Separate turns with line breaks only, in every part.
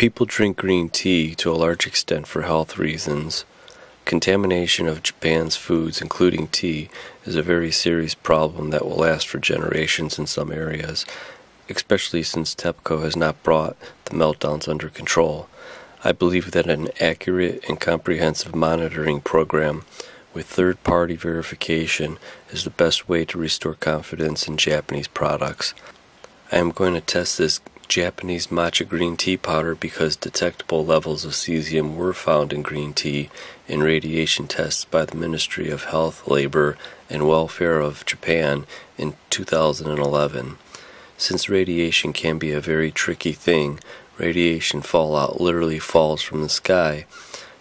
People drink green tea to a large extent for health reasons. Contamination of Japan's foods, including tea, is a very serious problem that will last for generations in some areas, especially since TEPCO has not brought the meltdowns under control. I believe that an accurate and comprehensive monitoring program with third party verification is the best way to restore confidence in Japanese products. I am going to test this Japanese matcha green tea powder because detectable levels of cesium were found in green tea in radiation tests by the Ministry of Health, Labor, and Welfare of Japan in 2011. Since radiation can be a very tricky thing, radiation fallout literally falls from the sky,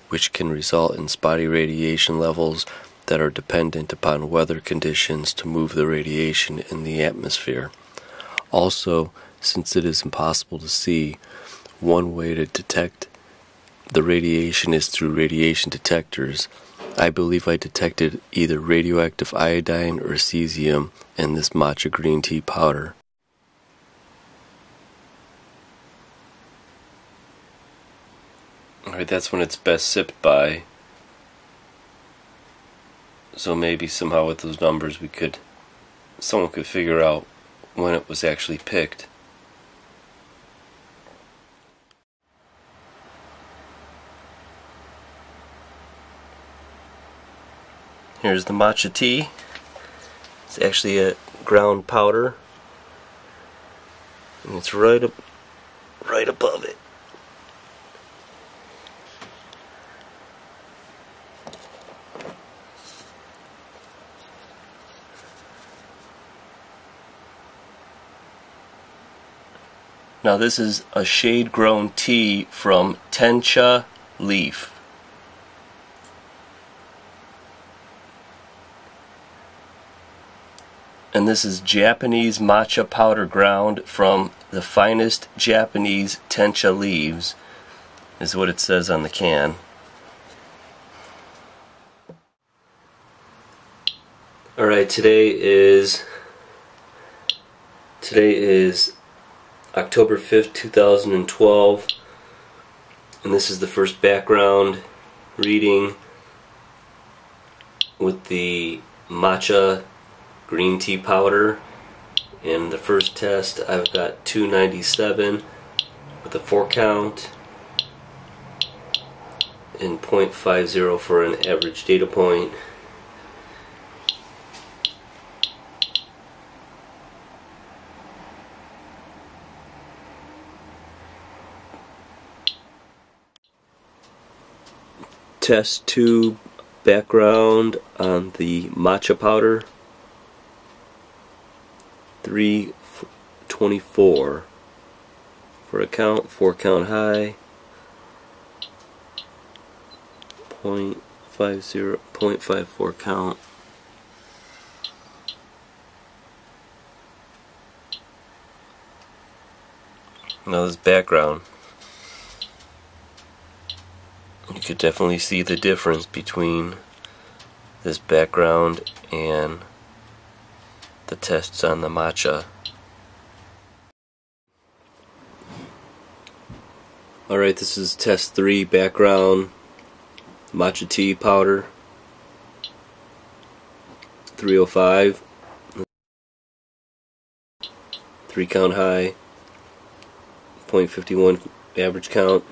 which can result in spotty radiation levels that are dependent upon weather conditions to move the radiation in the atmosphere. Also, since it is impossible to see, one way to detect the radiation is through radiation detectors. I believe I detected either radioactive iodine or cesium in this matcha green tea powder. Alright, that's when it's best sipped by. So maybe somehow with those numbers we could, someone could figure out when it was actually picked. Here's the matcha tea. It's actually a ground powder. And it's right up right above it. Now this is a shade grown tea from Tencha leaf. And this is Japanese matcha powder ground from the finest Japanese Tencha leaves, is what it says on the can. Alright, today is today is October 5th, 2012. And this is the first background reading with the matcha green tea powder. In the first test, I've got 297 with a 4 count and 0.50 for an average data point. test tube background on the matcha powder 324 for a count 4 count high 0.50 0.54 count. Now this background. You could definitely see the difference between this background and the tests on the matcha. Alright, this is test 3 background matcha tea powder 305 3 count high 0.51 average count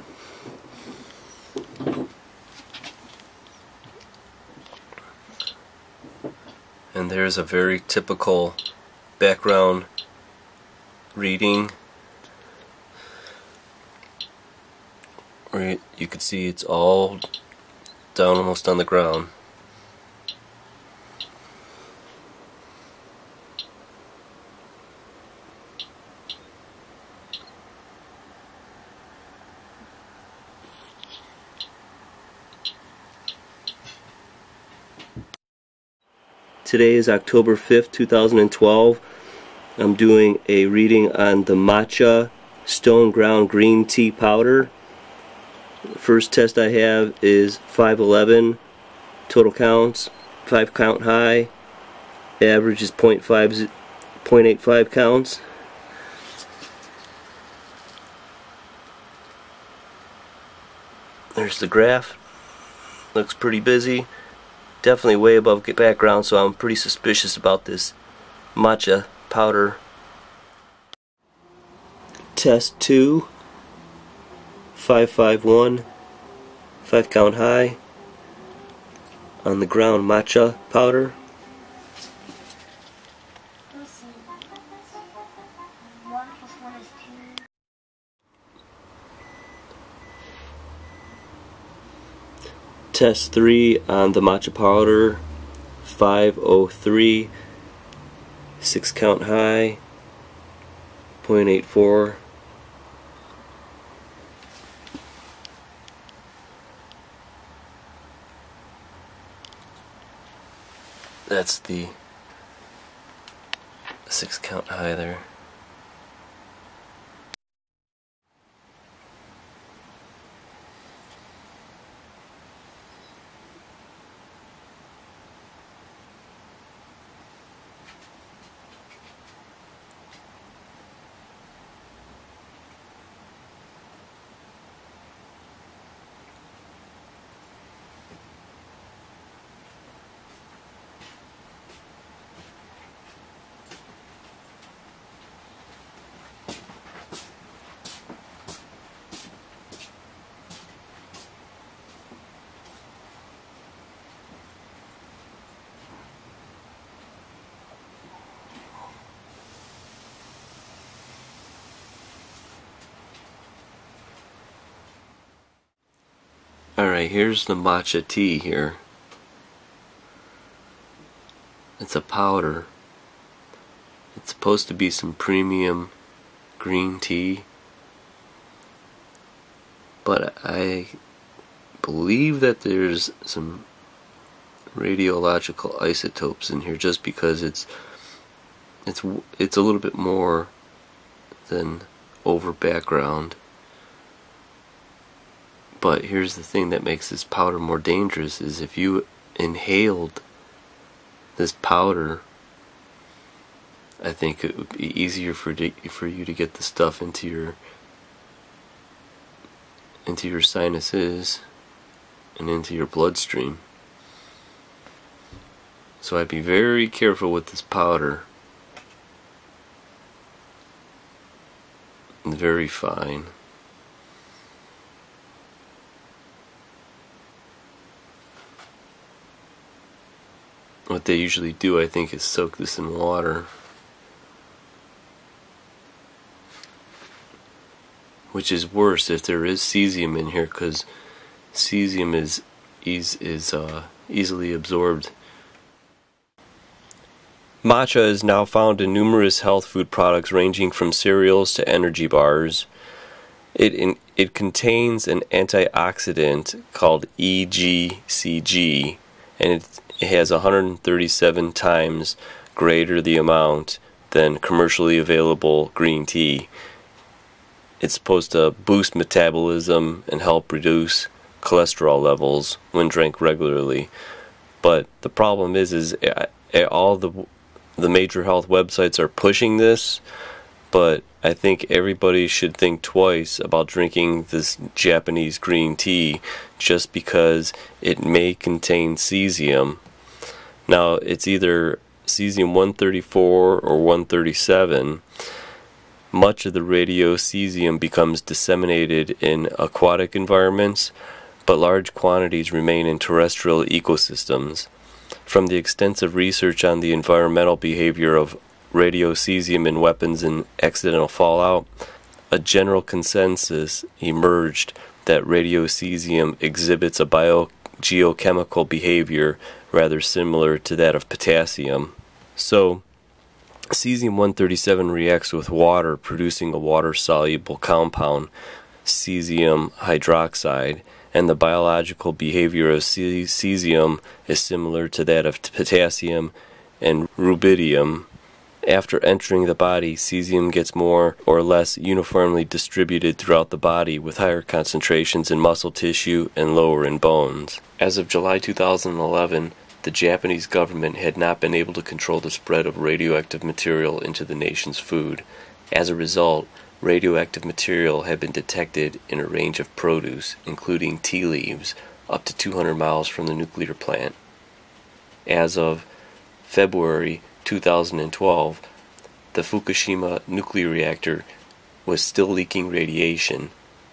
and there's a very typical background reading. Where you can see it's all down almost on the ground Today is October 5th, 2012. I'm doing a reading on the matcha stone ground green tea powder. first test I have is 511 total counts, 5 count high, average is 0.5, 0.85 counts. There's the graph. Looks pretty busy. Definitely way above background, so I'm pretty suspicious about this matcha powder. Test 2 551 5 count high on the ground matcha powder. Test 3 on the matcha powder 503 6 count high 0.84 That's the 6 count high there. Alright, here's the matcha tea here. It's a powder. It's supposed to be some premium green tea. But I believe that there's some radiological isotopes in here just because it's it's it's a little bit more than over background. But here's the thing that makes this powder more dangerous is if you inhaled this powder, I think it would be easier for for you to get the stuff into your into your sinuses and into your bloodstream. So I'd be very careful with this powder. very fine. What they usually do, I think, is soak this in water. Which is worse if there is cesium in here, because cesium is is is uh, easily absorbed. Matcha is now found in numerous health food products, ranging from cereals to energy bars. It in, it contains an antioxidant called EGCG, and it has 137 times greater the amount than commercially available green tea. It's supposed to boost metabolism and help reduce cholesterol levels when drank regularly. But the problem is, is eh, eh, all the the major health websites are pushing this, but I think everybody should think twice about drinking this Japanese green tea just because it may contain cesium. Now, it's either cesium 134 or 137. Much of the radiocesium becomes disseminated in aquatic environments, but large quantities remain in terrestrial ecosystems. From the extensive research on the environmental behavior of radiocesium in weapons and accidental fallout, a general consensus emerged that radiocesium exhibits a biogeochemical behavior rather similar to that of potassium. So, cesium 137 reacts with water, producing a water soluble compound, cesium hydroxide, and the biological behavior of cesium is similar to that of potassium and rubidium. After entering the body, cesium gets more or less uniformly distributed throughout the body with higher concentrations in muscle tissue and lower in bones. As of July 2011, the Japanese government had not been able to control the spread of radioactive material into the nation's food. As a result, radioactive material had been detected in a range of produce, including tea leaves, up to 200 miles from the nuclear plant. As of February 2012, the Fukushima nuclear reactor was still leaking radiation,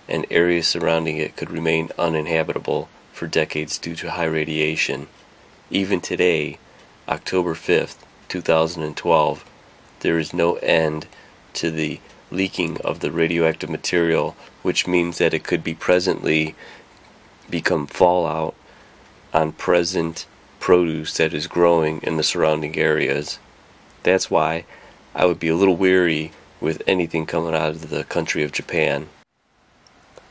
and areas surrounding it could remain uninhabitable for decades due to high radiation. Even today, October 5th, 2012, there is no end to the leaking of the radioactive material, which means that it could be presently become fallout on present produce that is growing in the surrounding areas. That's why I would be a little weary with anything coming out of the country of Japan.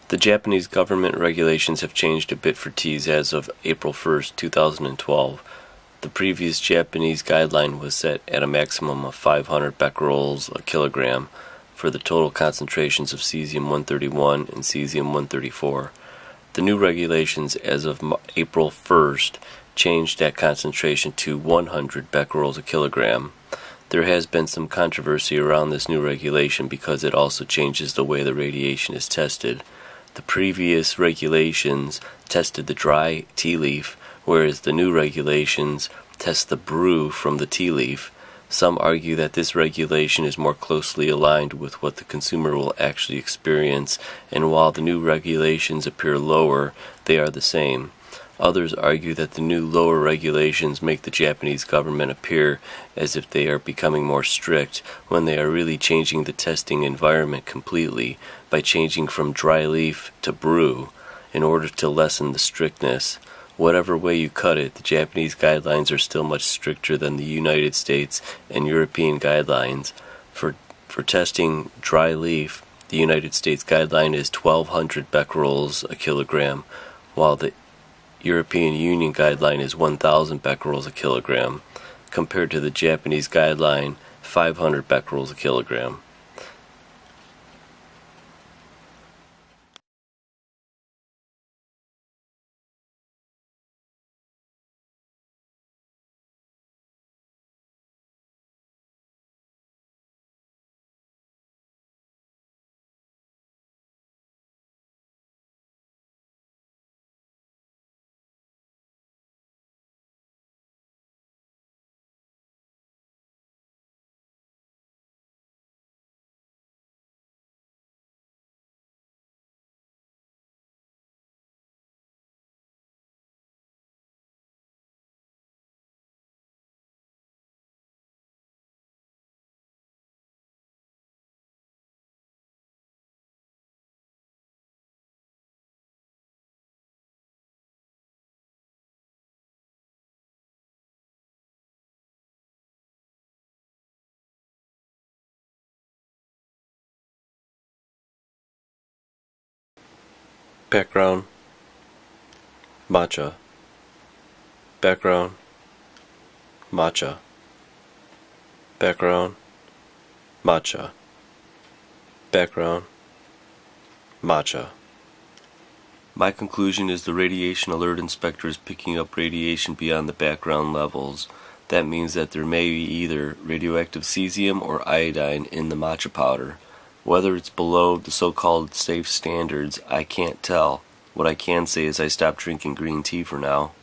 The Japanese government regulations have changed a bit for teas as of April 1st, 2012. The previous Japanese guideline was set at a maximum of 500 becquerels a kilogram for the total concentrations of cesium-131 and cesium-134. The new regulations as of April 1st changed that concentration to 100 becquerels a kilogram. There has been some controversy around this new regulation because it also changes the way the radiation is tested. The previous regulations tested the dry tea leaf whereas the new regulations test the brew from the tea leaf. Some argue that this regulation is more closely aligned with what the consumer will actually experience, and while the new regulations appear lower, they are the same. Others argue that the new lower regulations make the Japanese government appear as if they are becoming more strict when they are really changing the testing environment completely by changing from dry leaf to brew in order to lessen the strictness. Whatever way you cut it, the Japanese guidelines are still much stricter than the United States and European guidelines. For, for testing dry leaf, the United States guideline is 1200 becquerels a kilogram, while the European Union guideline is 1000 becquerels a kilogram, compared to the Japanese guideline 500 becquerels a kilogram. Background Matcha Background Matcha Background Matcha Background Matcha My conclusion is the radiation alert inspector is picking up radiation beyond the background levels. That means that there may be either radioactive cesium or iodine in the matcha powder. Whether it's below the so-called safe standards, I can't tell. What I can say is I stopped drinking green tea for now.